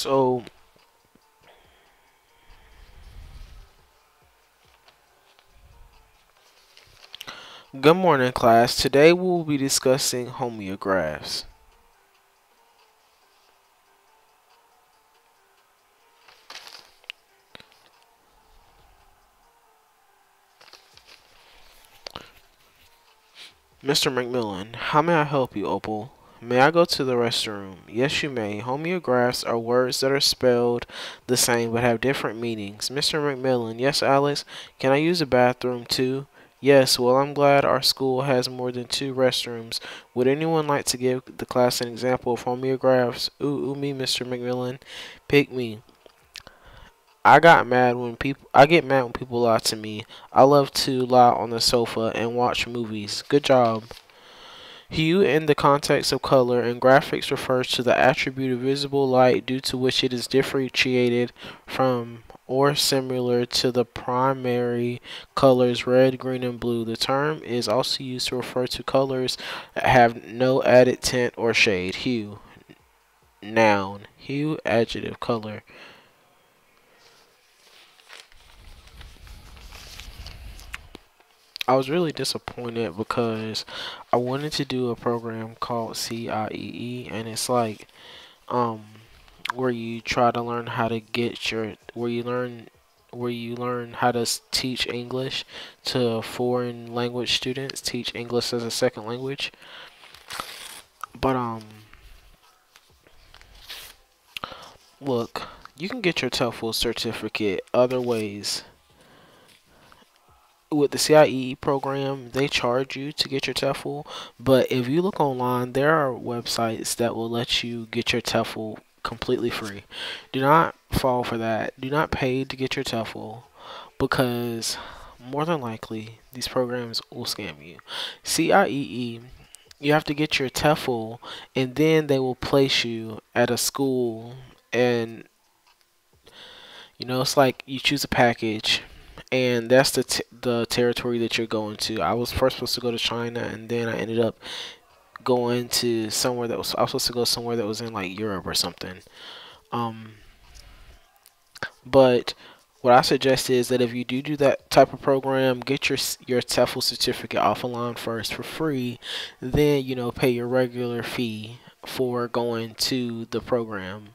So Good morning class. Today we will be discussing homeographs. Mr. McMillan, how may I help you, Opal? May I go to the restroom? Yes, you may. Homeographs are words that are spelled the same but have different meanings. Mr. McMillan, yes, Alice. Can I use the bathroom too? Yes, well, I'm glad our school has more than two restrooms. Would anyone like to give the class an example of homeographs? Ooh, ooh, me, Mr. McMillan. Pick me. I got mad when people I get mad when people lie to me. I love to lie on the sofa and watch movies. Good job. Hue in the context of color and graphics refers to the attribute of visible light due to which it is differentiated from or similar to the primary colors red, green, and blue. The term is also used to refer to colors that have no added tint or shade. Hue. Noun. Hue, adjective, color. I was really disappointed because I wanted to do a program called CIEE and it's like um where you try to learn how to get your where you learn where you learn how to teach English to foreign language students, teach English as a second language. But um look, you can get your TOEFL certificate other ways with the CIE program, they charge you to get your TOEFL, but if you look online, there are websites that will let you get your TOEFL completely free. Do not fall for that. Do not pay to get your TOEFL because more than likely these programs will scam you. CIEE, you have to get your TOEFL and then they will place you at a school and you know it's like you choose a package and that's the the territory that you're going to. I was first supposed to go to China, and then I ended up going to somewhere that was I was supposed to go somewhere that was in like Europe or something. Um, but what I suggest is that if you do do that type of program, get your your TOEFL certificate off line first for free, then you know pay your regular fee for going to the program.